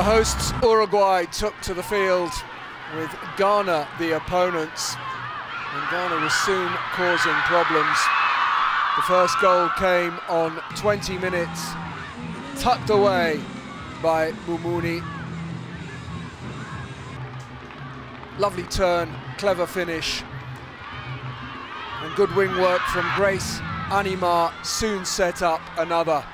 The hosts Uruguay took to the field with Ghana the opponents and Ghana was soon causing problems. The first goal came on 20 minutes, tucked away by Mumuni. Lovely turn, clever finish, and good wing work from Grace Anima soon set up another.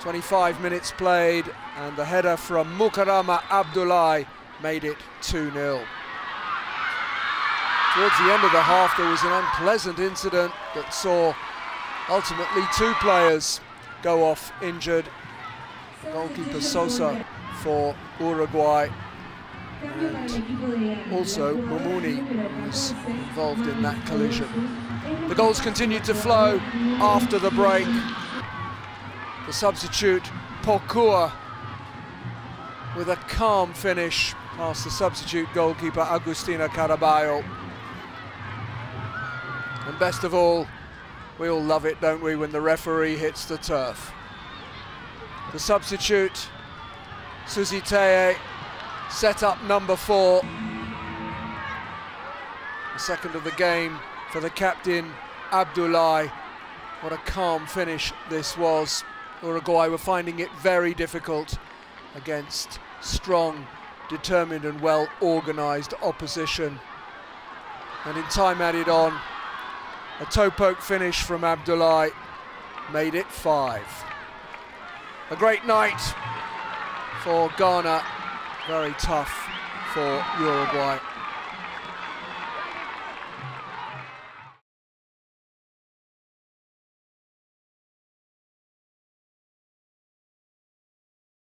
25 minutes played, and the header from Mukarama Abdulai made it 2 0. Towards the end of the half, there was an unpleasant incident that saw ultimately two players go off injured. Goalkeeper Sosa for Uruguay and also Mumuni was involved in that collision. The goals continued to flow after the break. The substitute Pokua with a calm finish past the substitute goalkeeper Agustina Caraballo. And best of all, we all love it, don't we, when the referee hits the turf. The substitute, Susi Teye, set up number four. The second of the game for the captain, Abdulai. What a calm finish this was. Uruguay were finding it very difficult against strong, determined and well organised opposition. And in time added on, a toe poke finish from Abdulai made it five. A great night for Ghana very tough for Uruguay.